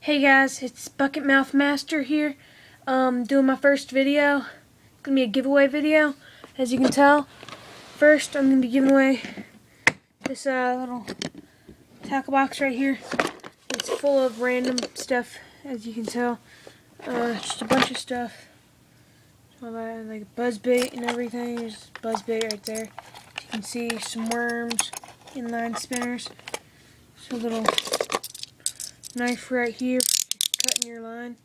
Hey guys, it's Bucket Mouth Master here, um, doing my first video. It's going to be a giveaway video, as you can tell. First, I'm going to be giving away this uh, little tackle box right here. It's full of random stuff, as you can tell. Uh, just a bunch of stuff. Like buzz bait and everything. There's buzz bait right there. You can see some worms, inline spinners. So little knife right here cutting your line.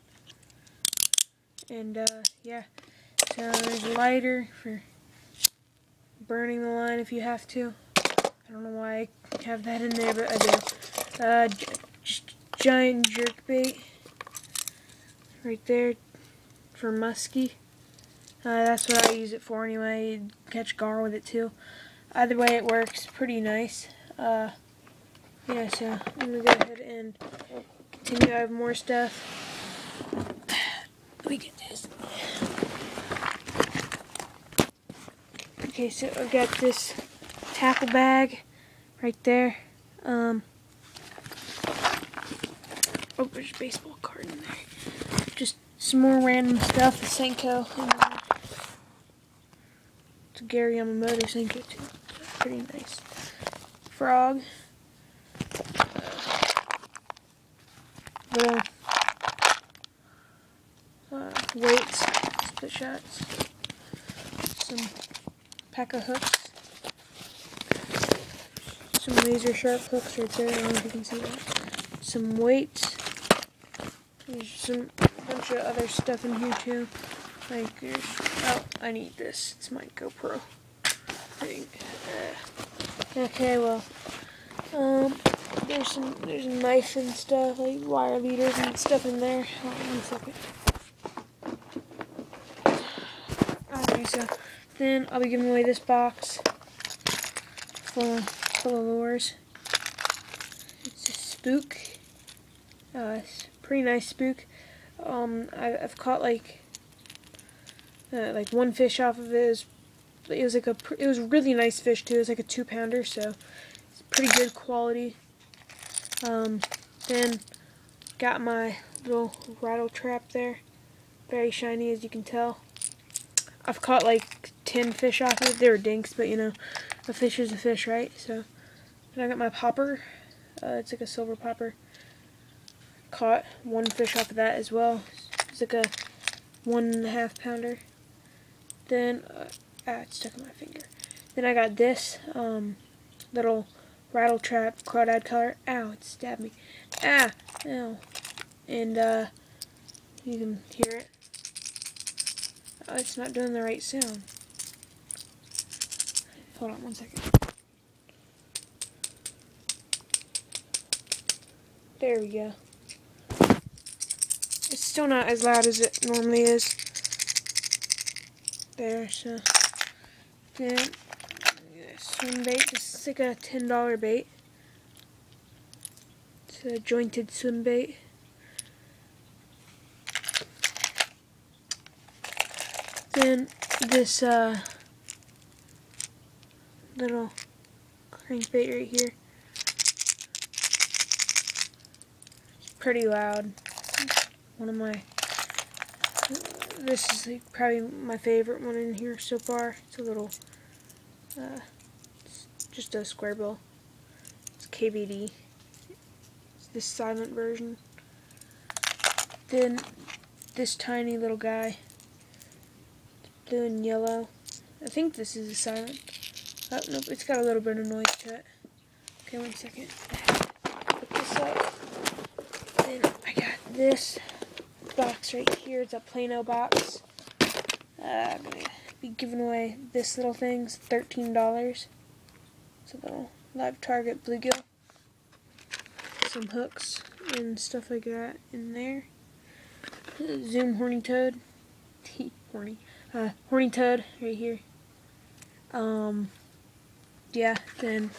And uh, yeah. So there's a lighter for burning the line if you have to. I don't know why I have that in there but I do. Uh, giant jerk bait right there for musky. Uh, that's what I use it for anyway. You catch gar with it too. Either way it works pretty nice. Uh, yeah, so I'm gonna go ahead and continue. I have more stuff. Let me get this. Okay, so I've got this tackle bag right there. Um, oh, there's a baseball card in there. Just some more random stuff. The Senko. It's a Gary Yamamoto Senko too. Pretty nice. Frog. Little uh, weights, split shots, some pack of hooks, some laser sharp hooks right there, I don't know if you can see that, some weights, there's some bunch of other stuff in here too, like oh, I need this, it's my GoPro thing, uh, okay, well, um, there's some there's a knife and stuff, like wire leaders and stuff in there. Hold on one second. Okay, so then I'll be giving away this box full of, full of lures. It's a spook. Uh, it's pretty nice spook. Um, I, have caught like uh, like one fish off of it. It was, it was like a it was really nice fish too. It was like a two pounder, so it's pretty good quality. Um, then got my little rattle trap there. Very shiny as you can tell. I've caught like 10 fish off of it. They were dinks, but you know, a fish is a fish, right? So, then I got my popper. Uh, it's like a silver popper. Caught one fish off of that as well. It's like a one and a half pounder. Then, uh, ah, it's stuck in my finger. Then I got this um, little rattle trap, crawdad color. Ow, it stabbed me. Ah, ow. And, uh, you can hear it. Oh, it's not doing the right sound. Hold on one second. There we go. It's still not as loud as it normally is. There, so. Then swim bait. Is like a $10 bait. It's a jointed swim bait. Then this uh, little crankbait right here. It's pretty loud. One of my, this is like probably my favorite one in here so far. It's a little uh, just a square bill. It's KVD. It's the silent version. Then this tiny little guy. It's blue and yellow. I think this is a silent. Oh, nope, it's got a little bit of noise to it. Okay, one second. Put this up. Then I got this box right here. It's a Plano box. Uh, I'm going to be giving away this little thing. It's $13. It's a little live target bluegill. Some hooks and stuff like that in there. Zoom horny toad. horny. Uh, horny toad right here. Um, yeah, then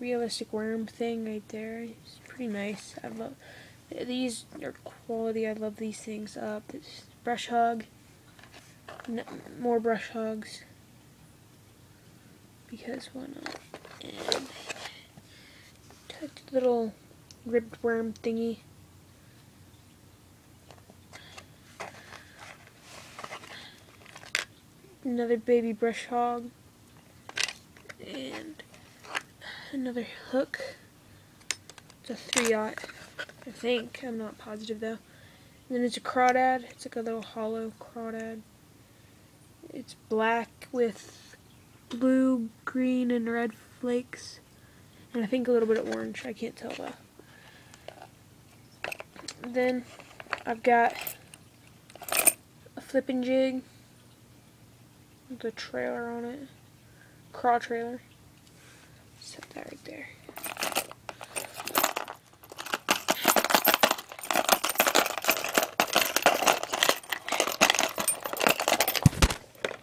realistic worm thing right there. It's pretty nice. I love these are quality. I love these things. up. Uh, brush hog. more brush hogs because why not? And touch little ribbed worm thingy. Another baby brush hog. And another hook. It's a three aught, I think. I'm not positive though. And then it's a crawdad. It's like a little hollow crawdad. It's black with blue, green, and red flakes. And I think a little bit of orange. I can't tell though. Then I've got a flipping jig with a trailer on it. Craw trailer. Set that right there.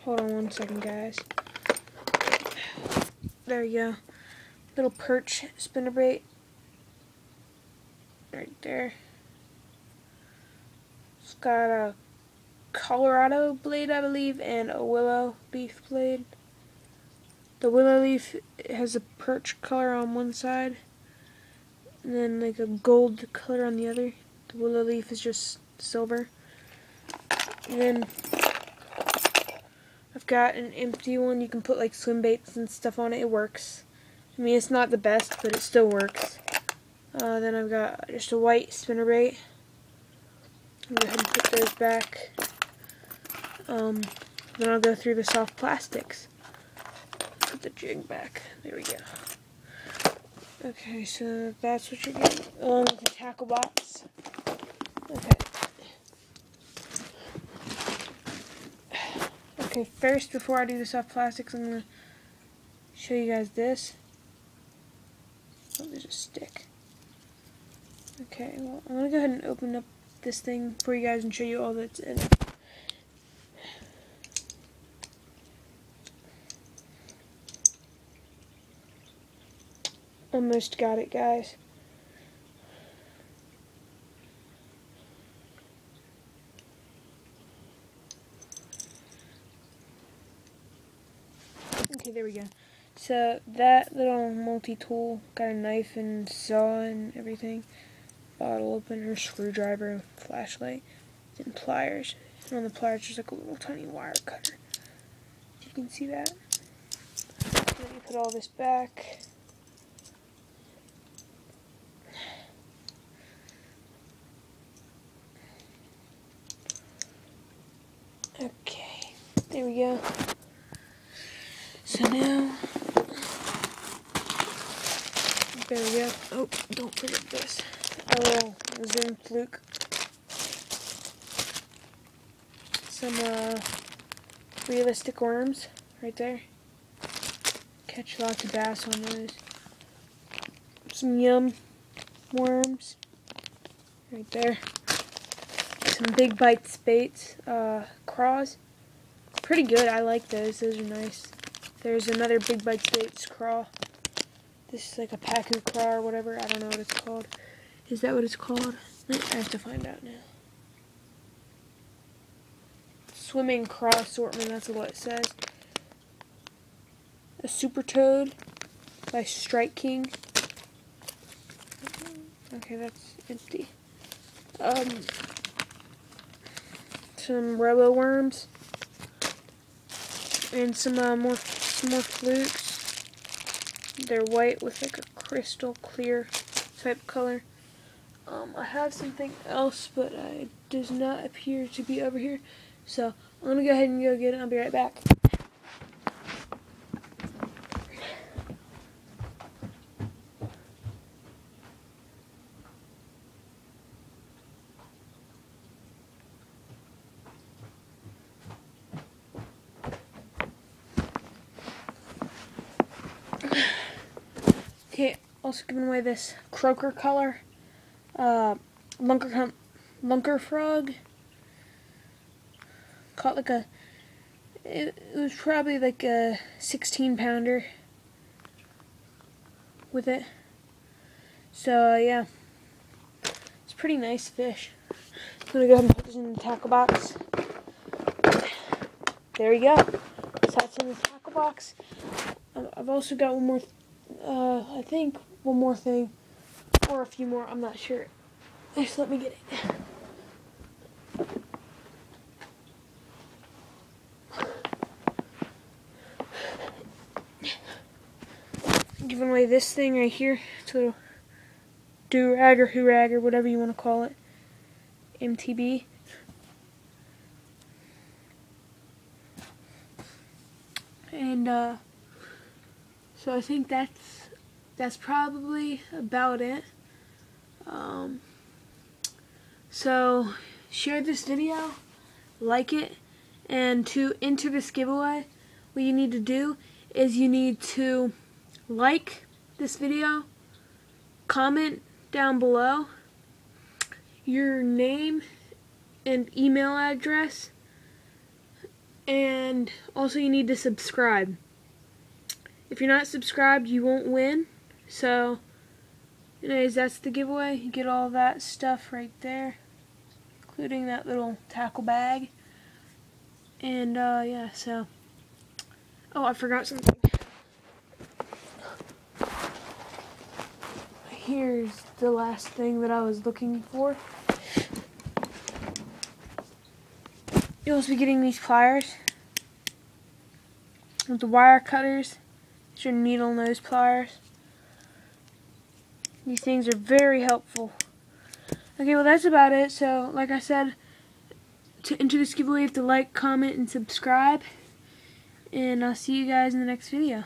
Hold on one second, guys. There you go. Little perch spinnerbait. Right there. It's got a Colorado blade, I believe, and a willow leaf blade. The willow leaf has a perch color on one side, and then like a gold color on the other. The willow leaf is just silver. And then I've got an empty one. You can put like swim baits and stuff on it. It works. I mean, it's not the best, but it still works. Uh, then I've got just a white spinnerbait. I'll go ahead and put those back. Um, then I'll go through the soft plastics. Put the jig back. There we go. Okay, so that's what you're getting, along with the tackle box. Okay. Okay, first, before I do the soft plastics, I'm going to show you guys this. Oh, there's a stick. Okay, well, I'm going to go ahead and open up this thing for you guys and show you all that's in it. Almost got it, guys. Okay, there we go. So that little multi-tool got a knife and saw and everything. Bottle opener, screwdriver, flashlight, and pliers. And on the pliers there's like a little tiny wire cutter. You can see that. Let me put all this back. Okay, there we go. So now, there we go. Oh, don't forget this. Oh, Zoom fluke. Some uh, realistic worms right there. Catch lots of bass on those. Some yum worms right there. Some big bites baits, uh, craws. Pretty good. I like those. Those are nice. There's another Big Bites Baits craw. This is like a Pacu craw or whatever. I don't know what it's called. Is that what it's called? I have to find out now. Swimming craw assortment, that's what it says. A Super Toad by Strike King. Okay, that's empty. Um, some Robo Worms. And some uh, more some more flukes. They're white with like a crystal clear type color. Um, I have something else, but it does not appear to be over here. So I'm gonna go ahead and go get it. I'll be right back. Okay, also giving away this croaker color, uh, lunker, lunker frog. Caught like a, it, it was probably like a 16 pounder with it. So, uh, yeah, it's pretty nice fish. I'm gonna go ahead and put this in the tackle box. There you go. So that's in the tackle box. I've also got one more uh, I think one more thing, or a few more, I'm not sure. Just let me get it. giving away this thing right here to do rag or hoorag or whatever you want to call it. MTB. And uh, so I think that's that's probably about it. Um, so share this video, like it, and to enter this giveaway, what you need to do is you need to like this video, comment down below your name and email address, and also you need to subscribe. If you're not subscribed, you won't win. So, anyways, that's the giveaway. You get all that stuff right there, including that little tackle bag. And, uh, yeah, so. Oh, I forgot something. Here's the last thing that I was looking for. You'll also be getting these pliers with the wire cutters. These are needle nose pliers. These things are very helpful. Okay, well that's about it. So, like I said, to enter this giveaway, you have to like, comment, and subscribe. And I'll see you guys in the next video.